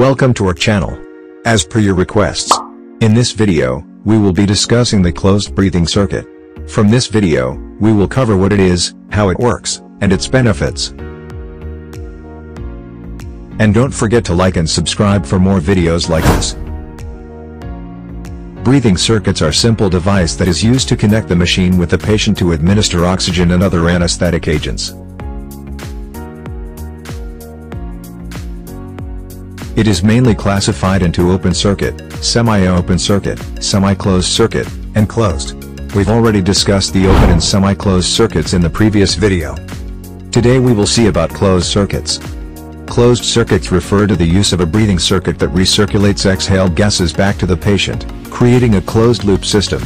Welcome to our channel. As per your requests. In this video, we will be discussing the closed breathing circuit. From this video, we will cover what it is, how it works, and its benefits. And don't forget to like and subscribe for more videos like this. Breathing circuits are simple device that is used to connect the machine with the patient to administer oxygen and other anesthetic agents. It is mainly classified into open circuit, semi-open circuit, semi-closed circuit, and closed. We've already discussed the open and semi-closed circuits in the previous video. Today we will see about closed circuits. Closed circuits refer to the use of a breathing circuit that recirculates exhaled gases back to the patient, creating a closed-loop system.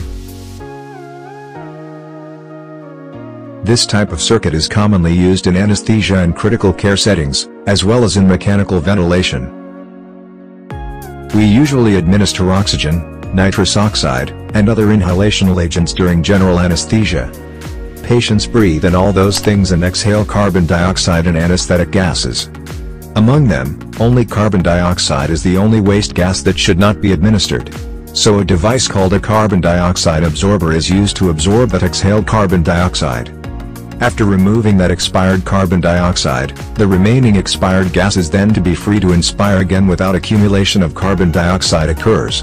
This type of circuit is commonly used in anesthesia and critical care settings, as well as in mechanical ventilation. We usually administer oxygen, nitrous oxide, and other inhalational agents during general anesthesia. Patients breathe in all those things and exhale carbon dioxide and anesthetic gases. Among them, only carbon dioxide is the only waste gas that should not be administered. So a device called a carbon dioxide absorber is used to absorb that exhaled carbon dioxide. After removing that expired carbon dioxide, the remaining expired gas is then to be free to inspire again without accumulation of carbon dioxide occurs.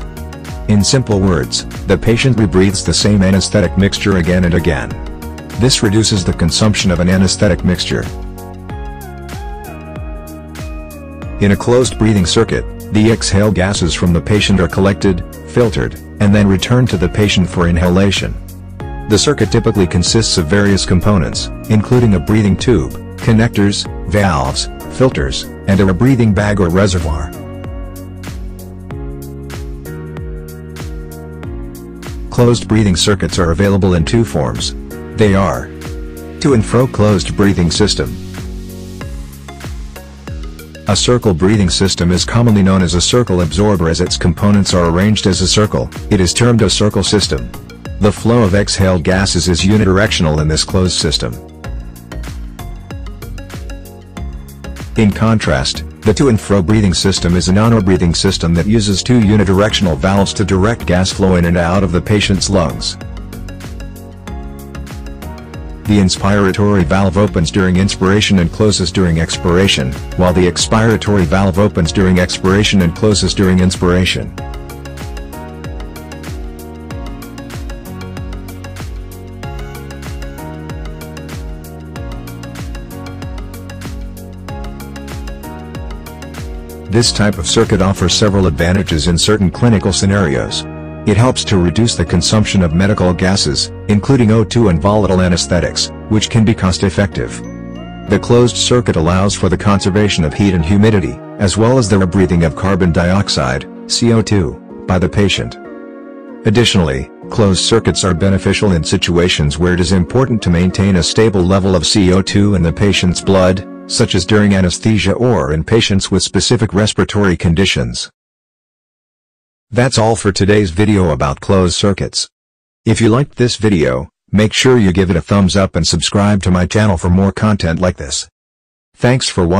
In simple words, the patient rebreathes the same anesthetic mixture again and again. This reduces the consumption of an anesthetic mixture. In a closed breathing circuit, the exhaled gases from the patient are collected, filtered, and then returned to the patient for inhalation. The circuit typically consists of various components, including a breathing tube, connectors, valves, filters, and a breathing bag or reservoir. Closed breathing circuits are available in two forms. They are to and fro closed breathing system. A circle breathing system is commonly known as a circle absorber as its components are arranged as a circle, it is termed a circle system. The flow of exhaled gases is unidirectional in this closed system. In contrast, the to and fro breathing system is a non-breathing system that uses two unidirectional valves to direct gas flow in and out of the patient's lungs. The inspiratory valve opens during inspiration and closes during expiration, while the expiratory valve opens during expiration and closes during inspiration. This type of circuit offers several advantages in certain clinical scenarios. It helps to reduce the consumption of medical gases, including O2 and volatile anesthetics, which can be cost-effective. The closed circuit allows for the conservation of heat and humidity, as well as the rebreathing of carbon dioxide, CO2, by the patient. Additionally, closed circuits are beneficial in situations where it is important to maintain a stable level of CO2 in the patient's blood, such as during anesthesia or in patients with specific respiratory conditions. That's all for today's video about closed circuits. If you liked this video, make sure you give it a thumbs up and subscribe to my channel for more content like this. Thanks for watching.